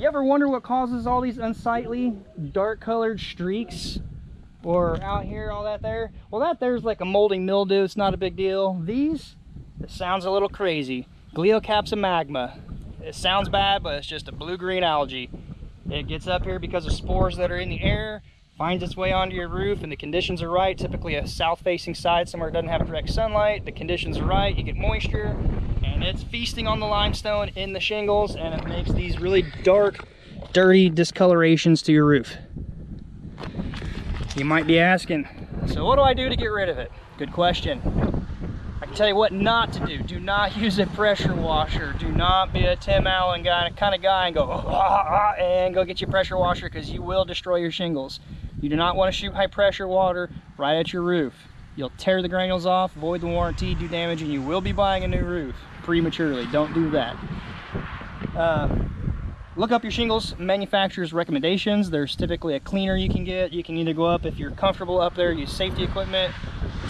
You ever wonder what causes all these unsightly dark colored streaks? Or out here, all that there? Well, that there's like a molding mildew. It's not a big deal. These, it sounds a little crazy. Gloeocapsa magma. It sounds bad, but it's just a blue-green algae. It gets up here because of spores that are in the air, finds its way onto your roof, and the conditions are right. Typically a south-facing side, somewhere it doesn't have direct sunlight. The conditions are right, you get moisture, it's feasting on the limestone in the shingles, and it makes these really dark, dirty discolorations to your roof. You might be asking, so what do I do to get rid of it? Good question. I can tell you what not to do. Do not use a pressure washer. Do not be a Tim Allen guy, kind of guy and go ah, ah, ah, and go get your pressure washer because you will destroy your shingles. You do not want to shoot high pressure water right at your roof. You'll tear the granules off, void the warranty, do damage, and you will be buying a new roof prematurely. Don't do that. Uh, look up your shingles manufacturer's recommendations. There's typically a cleaner you can get. You can either go up if you're comfortable up there, use safety equipment,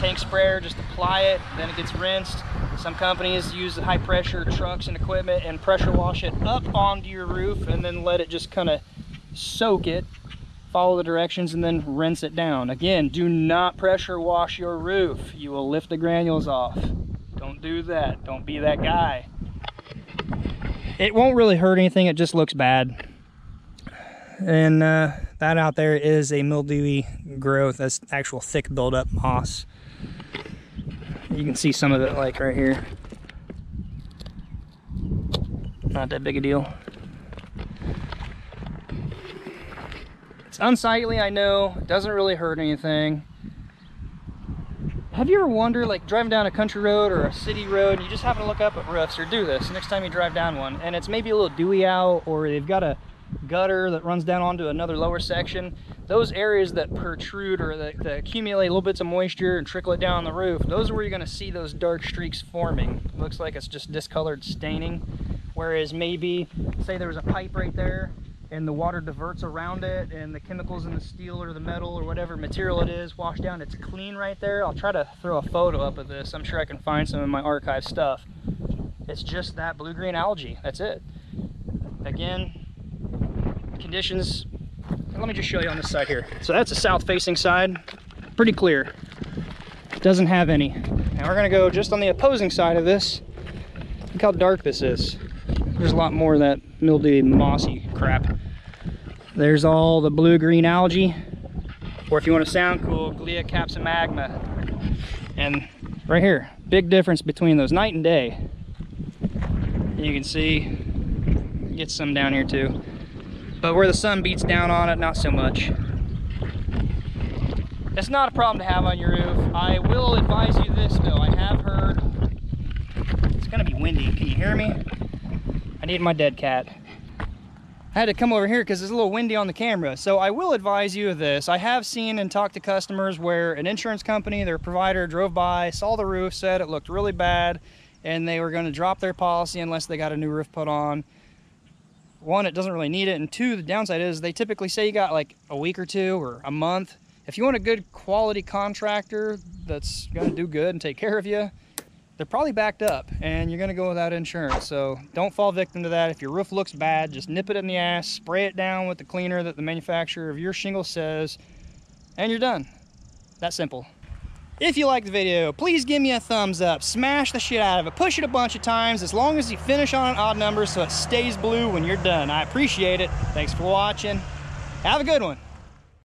tank sprayer, just apply it, then it gets rinsed. Some companies use high pressure trucks and equipment and pressure wash it up onto your roof and then let it just kind of soak it, follow the directions and then rinse it down. Again, do not pressure wash your roof. You will lift the granules off. Don't do that. Don't be that guy. It won't really hurt anything. It just looks bad. And uh, that out there is a mildewy growth. That's actual thick buildup moss. You can see some of it like right here. Not that big a deal. It's unsightly, I know. It doesn't really hurt anything. Have you ever wondered, like driving down a country road or a city road, and you just happen to look up at roofs, or do this next time you drive down one, and it's maybe a little dewy out, or they've got a gutter that runs down onto another lower section, those areas that protrude or that, that, accumulate little bits of moisture and trickle it down the roof, those are where you're going to see those dark streaks forming. Looks like it's just discolored staining. Whereas maybe, say there was a pipe right there and the water diverts around it and the chemicals in the steel or the metal or whatever material it is wash down. It's clean right there. I'll try to throw a photo up of this. I'm sure i can find some in my archive stuff. It's just that blue green algae. That's it. Again conditions. Let me just show you on this side here. So that's a south facing side. Pretty clear. Doesn't have any. Now we're going to go just on the opposing side of this. Look how dark this is there's a lot more of that mildewy mossy crap there's all the blue-green algae, or if you want to sound cool, Gloeocapsa magma. And right here, big difference between those night and day. You can see, get some down here too. But where the sun beats down on it, not so much. It's not a problem to have on your roof. I will advise you this though, I have heard, it's gonna be windy, can you hear me? I need my dead cat. I had to come over here because it's a little windy on the camera. So I will advise you of this. I have seen and talked to customers where an insurance company, their provider drove by, saw the roof, said it looked really bad, and they were going to drop their policy unless they got a new roof put on. One, it doesn't really need it, and two, the downside is they typically say you got like a week or two or a month. If you want a good quality contractor that's going to do good and take care of you, they're probably backed up and you're gonna go without insurance. So don't fall victim to that. If your roof looks bad, just nip it in the ass, spray it down with the cleaner that the manufacturer of your shingle says, and you're done. That simple. If you like the video, please give me a thumbs up. Smash the shit out of it. Push it a bunch of times as long as you finish on an odd number so it stays blue when you're done. I appreciate it. Thanks for watching. Have a good one.